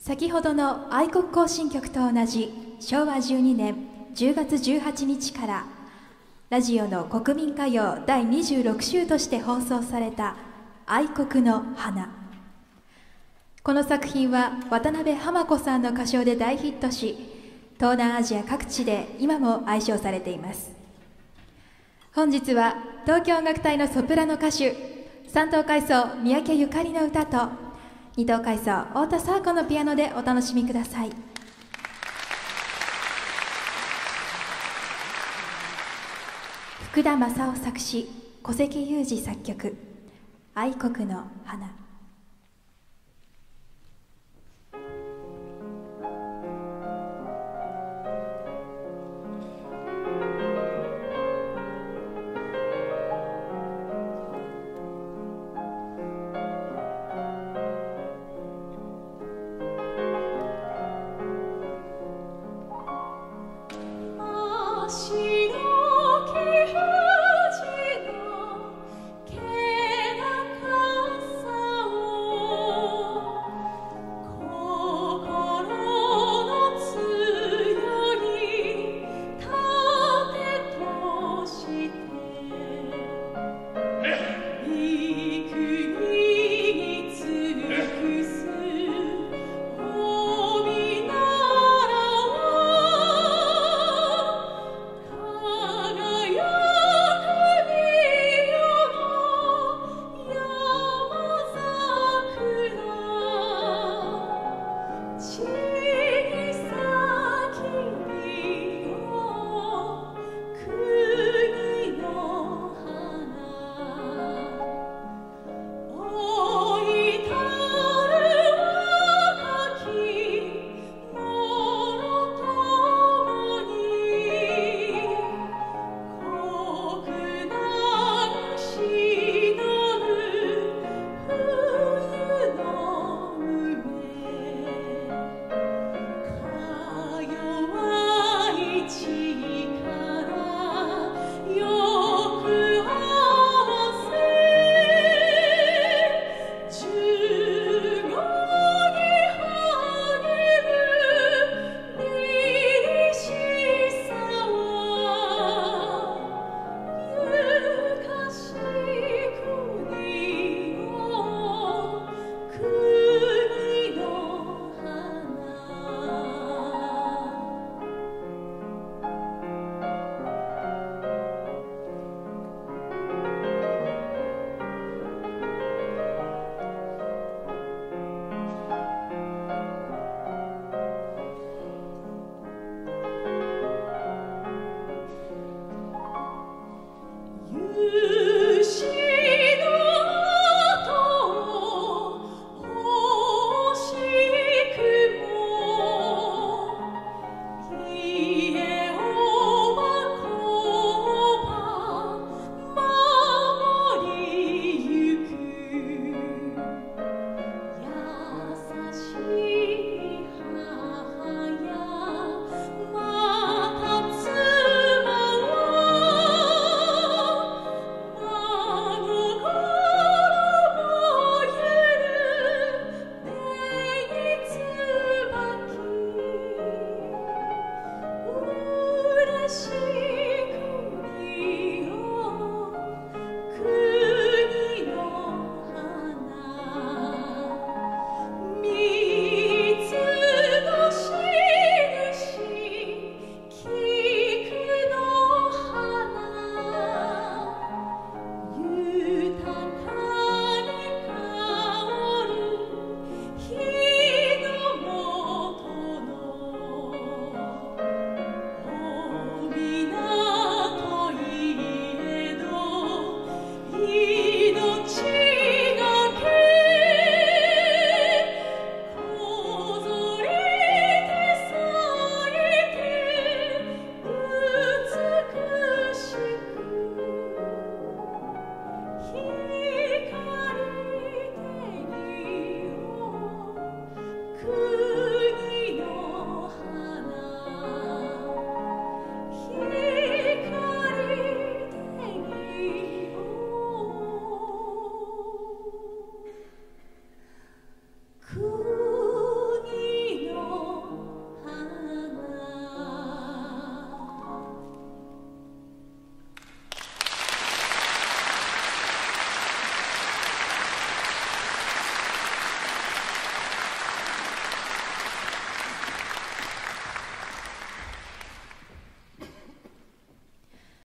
先ほどの愛国行進曲と同じ昭和12年10月18日からラジオの国民歌謡第26週として放送された「愛国の花」この作品は渡辺浜子さんの歌唱で大ヒットし東南アジア各地で今も愛称されています。本日は東京音楽隊のソプラノ歌手三等階層三宅ゆかりの歌と二等階層太田沙子のピアノでお楽しみください。福田正夫作詞小関裕二作曲「愛国の花」